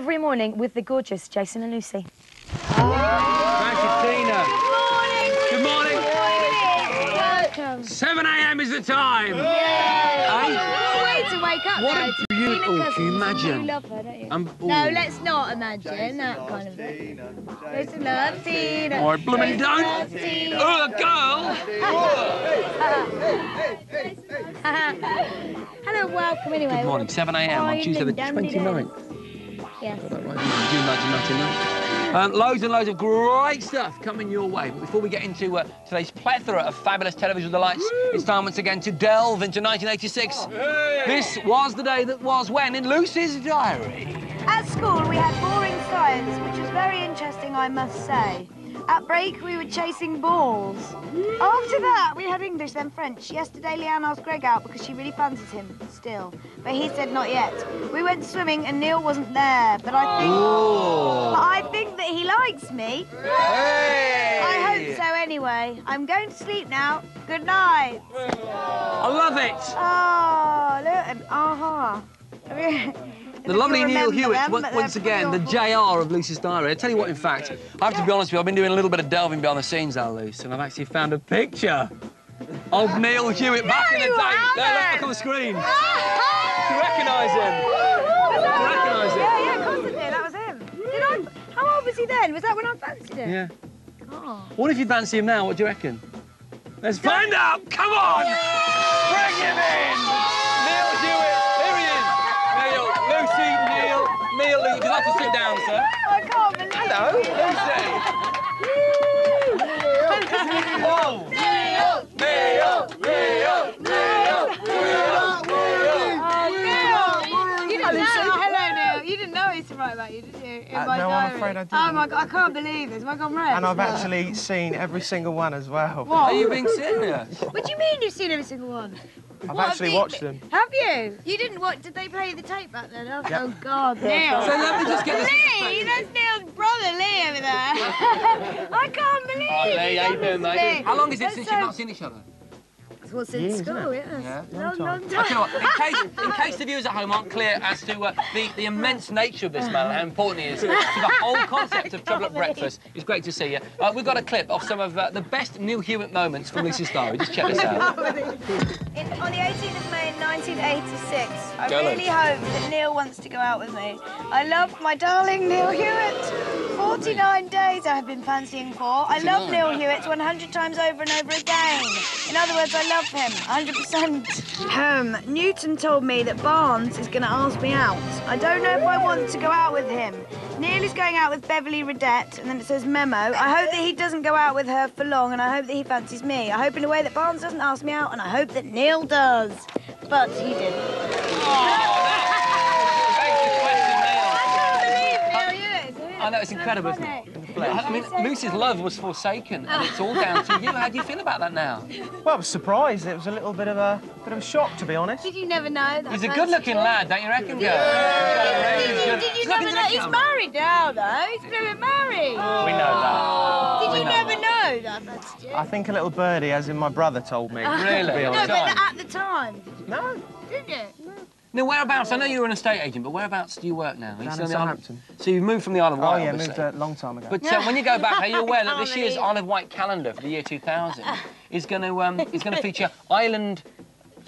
every morning with the gorgeous Jason and Lucie. Thank you, Tina. Good morning. Good morning. Good morning. Welcome. 7 a.m. is the time. Yay! Hey? What a beautiful. Oh, can you imagine? You love her, don't you? Um, no, let's not imagine Jason that kind of thing. Jason loves Tina. Or blooming don't. Oh, a girl. Hello, welcome anyway. Good morning, 7 a.m. on Tuesday the 29th. Um, loads and loads of great stuff coming your way. But before we get into uh, today's plethora of fabulous television delights, Woo! it's time once again to delve into 1986. Oh. Hey! This was the day that was when in Lucie's diary. At school, we had boring science, which was very interesting, I must say. At break, we were chasing balls. After that, we had English, then French. Yesterday, Leanne asked Greg out because she really fancies him still. But he said not yet. We went swimming and Neil wasn't there, but I think... Oh. But I think that he likes me. I hope so anyway. I'm going to sleep now. Good night. I love it. Oh, look, and aha. The lovely Neil Hewett, on- once uh, again, the JR of Lucie's diary. I tell you what, in fact, I have to be honest with you, I've been doing a little bit of delving behind the scenes, Al Lucie, and I've actually found a picture of Neil Hewett back in the day. There, haven't. look on the screen. Do you recognise him? Do you recognise him? Yeah, yeah, course That was him. Did I? How old was he then? Was that when I fancied him? Yeah. Oh. What if you fancy him now? What do you reckon? Let's find out. Come on. Bring him in. Neil Hewett. Here he is. Neil, Lucie, Neil, Neil. You have to sit down, sir. I can't believe Hello, Lucie. Whoa. Neil, Neil, Neil, Neil, You didn't know. Hello, Neil. You didn't know he's to write about you, did you? In Uh, my no, I'm afraid I Oh didn't. Oh my god, I can't believe this. Have I gone red? And I've actually seen every single one as well. What? Are you being serious? What do you mean you've seen every single one? I've What, actually have you- watched them. Have you? You didn't watch? Did they play the tape back then? Oh, Yep. oh God, Neil. So let me just get this. Lee, that's Neil's brother, Lee, over there. I can't believe. Hi, Lee, how you doing, mate? How long is it That's since so- you've not seen each other? Well, since school, yes. Yeah. Long, long I time. tell you what, in case, in case the viewers at home aren't clear as to uh, the, the immense nature of this man and how important he is to the whole concept of trouble at breakfast, it's great to see you. Uh, we've got a clip of some of uh, the best Neil Hewett moments from Lucie's diary. Just check this out. In, on the 18th of May 1986, I Go, really Luke. hope that Neil wants to go out with me. I love my darling Neil Hewett. 49 days I have been fancying for. I love Neil Hewett 100 times over and over again. In other words, I love him 100%. Um, Newton told me that Barnes is going to ask me out. I don't know if I want to go out with him. Neil is going out with Beverly Redette, and then it says memo. I hope that he doesn't go out with her for long, and I hope that he fancies me. I hope in a way that Barnes doesn't ask me out, and I hope that Neil does. But he didn't. I know, it's incredible, isn't it? I mean, Lucie's love was forsaken, and it's all down to you. How do you feel about that now? Well, I was surprised. It was a little bit of a bit of a shock, to be honest. Did you never know that? He's a good-looking lad, don't you reckon, girl? Did you, did you He's never to know? He's married now, though. He's been married. We know that. Oh. Did we you know never that. know that, fancied? I think a little birdie, as in my brother, told me. Really? No, but at the time, No, didn't you? Now, whereabouts? I know you're an estate agent, but whereabouts do you work now? You Down in on the Isle of- Southampton. So you've moved from the Isle of Wight, Oh, yeah, obviously. moved a long time ago. But uh, when you go back, are you aware that this year's Isle of Wight calendar for the year 2000 is going to um, is going to feature island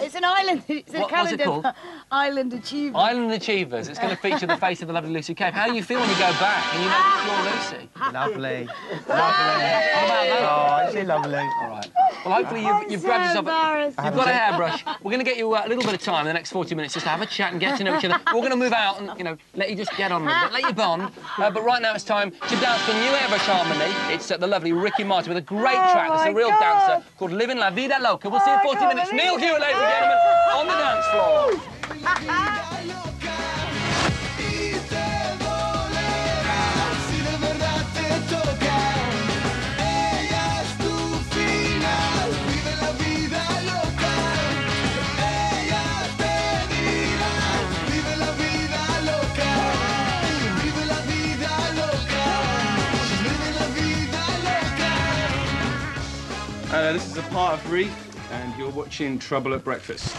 It's an island. It's a What- what's it called? island Achievers. island achievers? It's going to feature the face of the lovely Lucie Cave. How do you feel when you go back and you know that you're Lucie? Lovely. lovely. about? Oh, isn't she lovely? All right. Well, hopefully you've, you've so grabbed yourself. A, embarrassed. you've got a hairbrush. We're going to get you uh, a little bit of time in the next 40 minutes just to have a chat and get to know each other. We're going to move out and you know let you just get on with it, let you bond. Uh, but right now it's time to dance to new airbrush harmony. It's uh, the lovely Ricky Martin with a great Oh, track. That's a real God. dancer called "Living La Vida Loca." We'll see you in Oh, 40 minutes. Neil it. Hewett, ladies and gentlemen, on the dance floor. Uh, this is a part of Reef, and you're watching Trouble at Breakfast.